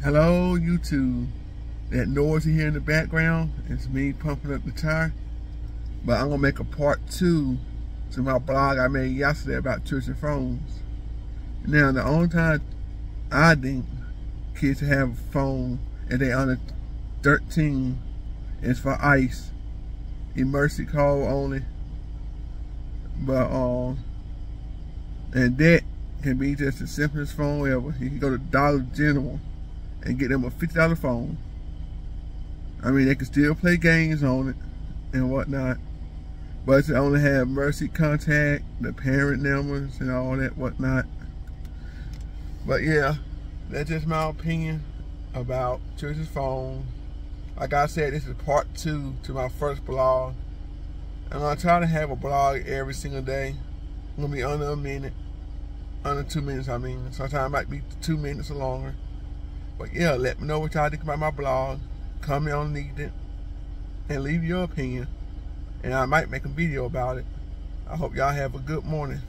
Hello, YouTube. That noise you hear in the background is me pumping up the tire. But I'm to make a part two to my blog I made yesterday about church and phones. Now, the only time I think kids have a phone and they under 13 is for ICE. Emergency call only. But, um, and that can be just the simplest phone ever. You can go to Dollar General and get them a $50 phone. I mean, they can still play games on it and whatnot. But it only have mercy contact, the parent numbers and all that whatnot. But yeah, that's just my opinion about church's phone. Like I said, this is part two to my first blog. And I'm gonna try to have a blog every single day. I'm gonna be under a minute. Under two minutes, I mean. Sometimes it might be two minutes or longer. But yeah, let me know what y'all think about my blog. Comment on it and leave your opinion. And I might make a video about it. I hope y'all have a good morning.